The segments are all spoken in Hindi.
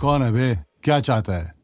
कौन है बे? क्या चाहता है?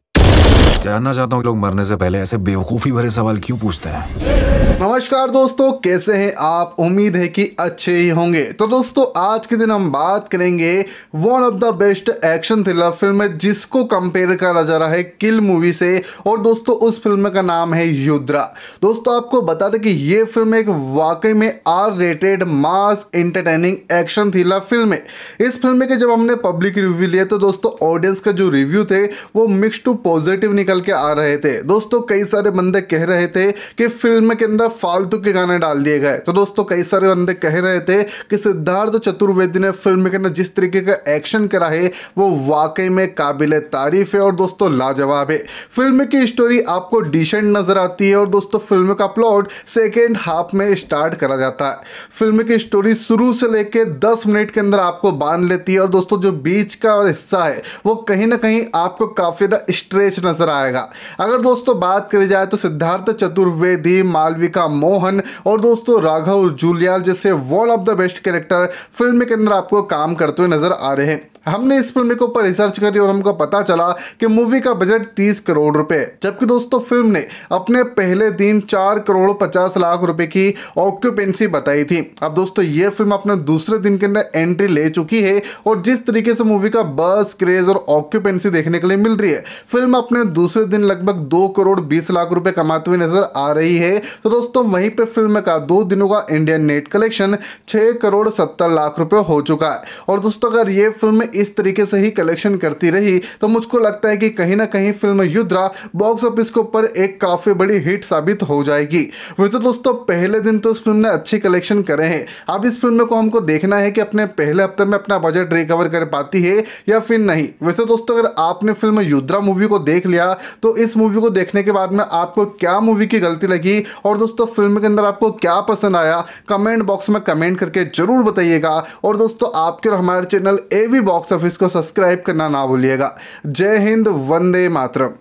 जानना चाहता हूँ लोग मरने से पहले ऐसे बेवकूफ़ी भरे सवाल क्यों पूछते हैं? नमस्कार दोस्तों, कैसे हैं आप? उम्मीद है कि अच्छे ही होंगे। तो दोस्तों, आज के दिन हम बात करेंगे one of the best action thriller film है, जिसको कंपेयर करा जा रहा है किल मूवी से। और दोस्तों, उस फ़िल्म का नाम है युद्रा दोस्तों, आपको बता दें कि ये फ़िल्म एक वाकई में R rated mass entertaining action thriller film है। इस फ़िल्म के जब हमने पब्लिक रिव्यू लिए तो दोस्तों ऑडियंस का जो रिव्यू थे, वो मिक्स टू पॉजिटिव निकल के आ रहे थे। दोस्तों, कई सारे बंदे कह रहे थे कि फ़िल्म के अंदर फालतू के गाने डाल दिए गए। तो दोस्तों, कई सारे बंदे कह रहे थे कि सिद्धार्थ चतुर्वेदी ने फ़िल्म के अंदर जिस तरीके का एक्शन करा है, वो वाकई में काबिल तारीफ़ है और दोस्तों, लाजवाब है। फ़िल्म की स्टोरी आपको डिसेंट नज़र आती है और दोस्तों, फ़िल्म का प्लॉट सेकेंड हाफ़ में स्टार्ट करा जाता है। फ़िल्म की स्टोरी शुरू से लेकर दस मिनट के अंदर आपको बाँध लेती है और दोस्तों, जो बीच का हिस्सा है, वो कहीं ना कहीं आपको काफ़ी ज़्यादा स्ट्रेच नज़र आएगा। अगर दोस्तों बात करी जाए तो सिद्धार्थ चतुर्वेदी, मालविका मोहन और दोस्तों राघव जूलियाल जैसे one of the best character film के अंदर आपको काम करते हुए नज़र आ रहे हैं। हमने इस फ़िल्म के ऊपर रिसर्च करी और हमको पता चला कि मूवी का बजट 30 करोड़ रुपए। जबकि दोस्तों फ़िल्म ने अपने पहले दिन 4 करोड़ 50 लाख रुपए की ऑक्यूपेंसी बताई थी। अब दोस्तों, ये फ़िल्म अपने दूसरे दिन के अंदर एंट्री ले चुकी है और जिस तरीके से मूवी का बस क्रेज और ऑक्यूपेंसी देखने के लिए मिल रही है फ़िल्म अपने दूसरे दिन लगभग दो करोड़ बीस लाख रुपए कमाते हुए नज़र आ रही है। तो दोस्तों, वहीं पे फ़िल्म का दो दिनों का इंडियन नेट कलेक्शन छह करोड़ सत्तर लाख रुपए हो चुका है। और दोस्तों, अगर ये फ़िल्म इस तरीके से ही कलेक्शन करती रही। तो मुझको लगता है कि कहीं ना कहीं फ़िल्म युद्रा बॉक्स ऑफ़िस के ऊपर एक काफ़ी बड़ी हिट साबित हो जाएगी। वैसे दोस्तों, पहले दिन तो इस फ़िल्म ने अच्छी कलेक्शन करे हैं। अब इस फ़िल्म को हमको देखना है कि अपने पहले हफ़्ते में अपना बजट रिकवर कर पाती है या फिर नहीं। वैसे दोस्तों, अगर आपने फ़िल्म युद्रा मूवी को देख लिया तो इस मूवी को देखने के बाद में आपको क्या मूवी की गलती लगी? और दोस्तों फ़िल्म के अंदर आपको क्या पसंद आया? कमेंट बॉक्स में कमेंट करके ज़रूर बताइएगा। और दोस्तों, आपके और हमारे channel A V box office को सब्सक्राइब करना ना भूलिएगा। जय हिंद वंदे मातरम।